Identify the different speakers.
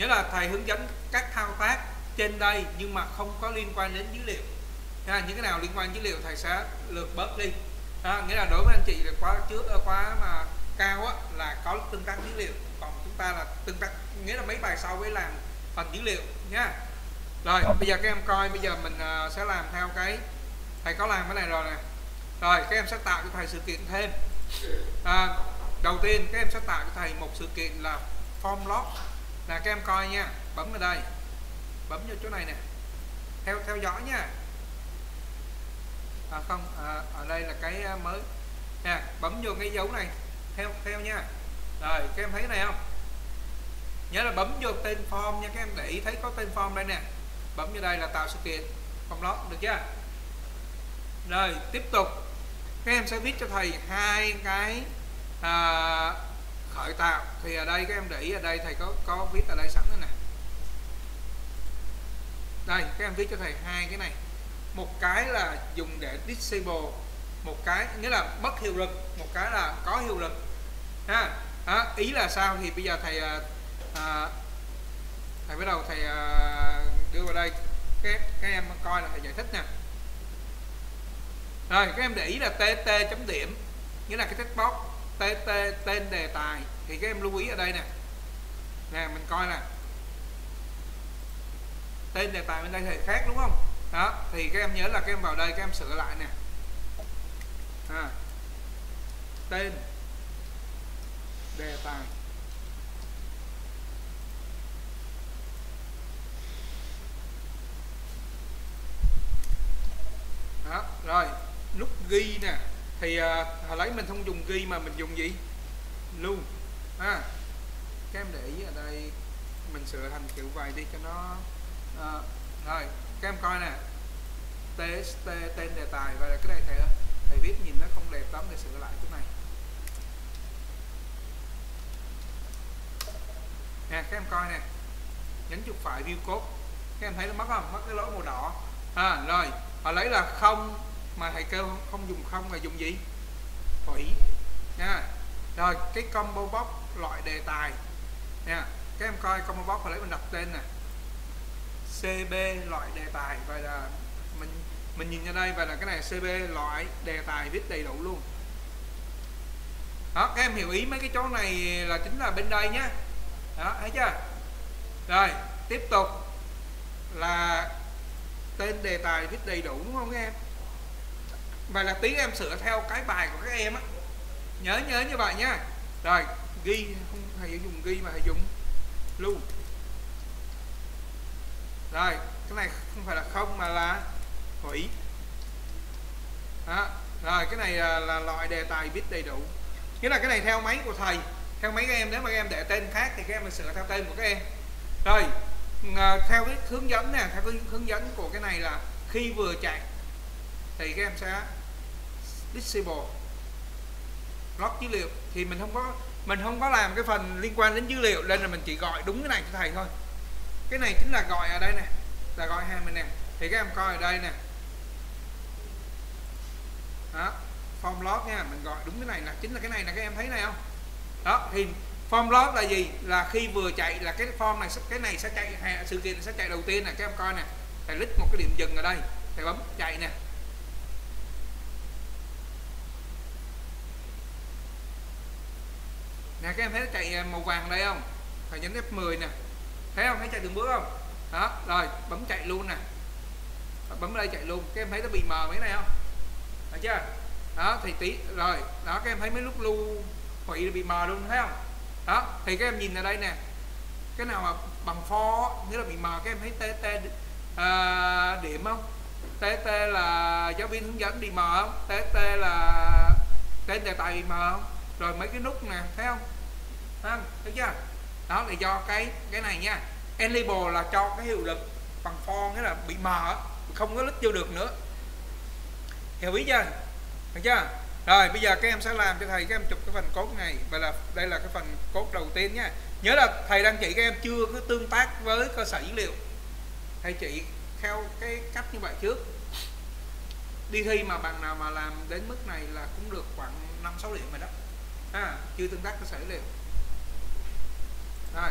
Speaker 1: nhớ là thầy hướng dẫn các thao tác trên đây nhưng mà không có liên quan đến dữ liệu. Ha, những cái nào liên quan đến dữ liệu thầy sẽ lược bớt đi. Ha, nghĩa là đối với anh chị là quá trước ờ, quá mà cao á, là có tương tác dữ liệu. Còn chúng ta là tương tác nghĩa là mấy bài sau mới làm phần dữ liệu nha. Rồi bây giờ các em coi bây giờ mình uh, sẽ làm theo cái thầy có làm cái này rồi nè. Rồi các em sẽ tạo cho thầy sự kiện thêm. À, đầu tiên các em sẽ tạo cho thầy một sự kiện là form log là các em coi nha. Bấm vào đây. Bấm vào chỗ này nè. Theo theo dõi nha. À không à, ở đây là cái à, mới. Nè bấm vô cái dấu này. Theo theo nha. Rồi các em thấy này không? Nhớ là bấm vô tên form nha các em để ý thấy có tên form đây nè. Bấm vô đây là tạo sự kiện. Không lót được chưa? Rồi tiếp tục. Các em sẽ viết cho thầy hai cái à, tạo. Thì ở đây các em để ý ở đây thầy có có viết ở đây sẵn thế này đây các em viết cho thầy hai cái này. Một cái là dùng để disable một cái nghĩa là mất hiệu lực một cái là có hiệu lực. Ha à, ý là sao? Thì bây giờ thầy à, à, thầy bắt đầu thầy à, đưa vào đây. Các các em coi là thầy giải thích nè. Rồi các em để ý là tt chấm điểm nghĩa là cái text box tên, tên đề tài thì các em lưu ý ở đây nè. Nè mình coi nè. Tên đề tài bên đây thì khác đúng không? Đó thì các em nhớ là các em vào đây các em sửa lại nè. À, tên đề tài. Đó rồi lúc ghi nè thì à, hồi lấy mình không dùng ghi mà mình dùng gì? Lưu. À, các em để ý ở đây mình sửa thành kiểu vậy đi cho nó à, rồi các em coi nè. Test tên đề tài và cái này thầy thầy viết nhìn nó không đẹp lắm để sửa lại cái này. Nè các em coi nè. Nhấn chuột phải view code. Các em thấy nó mất không? Mất cái lỗi màu đỏ. À rồi họ lấy là không mà thầy kêu không dùng không là dùng gì? Thủy. Nha. Rồi, cái combo box loại đề tài. Nha. Các em coi combo box phải lấy mình đặt tên nè. CB loại đề tài. Vậy là mình mình nhìn ra đây và là cái này CB loại đề tài viết đầy đủ luôn. Đó các em hiểu ý mấy cái chỗ này là chính là bên đây nhá. Đó, thấy chưa? Rồi, tiếp tục là tên đề tài viết đầy đủ, đúng không các em? Vậy là tí em sửa theo cái bài của các em á. Nhớ nhớ như vậy nhá rồi ghi không thầy dùng ghi mà thầy dùng lưu. Rồi cái này không phải là không mà là hủy. Đó. rồi cái này là, là loại đề tài viết đầy đủ. Nghĩa là cái này theo máy của thầy theo mấy các em. Nếu mà các em để tên khác thì các em phải sửa theo tên của các em. Rồi à, theo cái hướng dẫn nè theo cái hướng dẫn của cái này là khi vừa chạy thì các em sẽ disable. Block dữ liệu. Thì mình không có, mình không có làm cái phần liên quan đến dữ liệu, nên là mình chỉ gọi đúng cái này cho thầy thôi. Cái này chính là gọi ở đây nè. Là gọi hai mình nè. Thì các em coi ở đây nè. Đó, form log nha. Mình gọi đúng cái này là, chính là cái này là các em thấy này không? Đó, thì form log là gì? Là khi vừa chạy, là cái form này, cái này sẽ chạy sự kiện sẽ chạy đầu tiên nè, các em coi nè. Thầy lít một cái điểm dừng ở đây. Thầy bấm chạy nè. Nè các em thấy nó chạy à, màu vàng đây không? Phải nhấn F10 nè. Thấy không? Thấy chạy từng bước không? Đó rồi bấm chạy luôn nè. Bấm đây chạy luôn. Các em thấy nó bị mờ mấy này không? Thấy chưa? Đó thì tí rồi đó các em thấy mấy lúc lưu hủy bị mờ luôn thấy không? Đó thì các em nhìn ở đây nè. Cái nào mà bằng pho nghĩa là bị mờ các em thấy tt à, điểm không? Tt là giáo viên hướng dẫn bị mờ không? Tt là tên đề tài bị mờ không? Rồi mấy cái nút nè, thấy không? Thấy không? Thấy chưa? Đó là do cái cái này nha. Enable là cho cái hiệu lực bằng for nghĩa là bị mờ không có lít vô được nữa. Hiểu ý chưa? Được chưa? Rồi, bây giờ các em sẽ làm cho thầy, các em chụp cái phần cốt này. Và là, đây là cái phần cốt đầu tiên nha. Nhớ là thầy đang chỉ các em chưa có tương tác với cơ sở dữ liệu. Thầy chỉ theo cái cách như vậy trước. Đi thi mà bằng nào mà làm đến mức này là cũng được khoảng 5 6 điểm rồi đó ha chưa tương tác cơ sở dữ liệu. Rồi.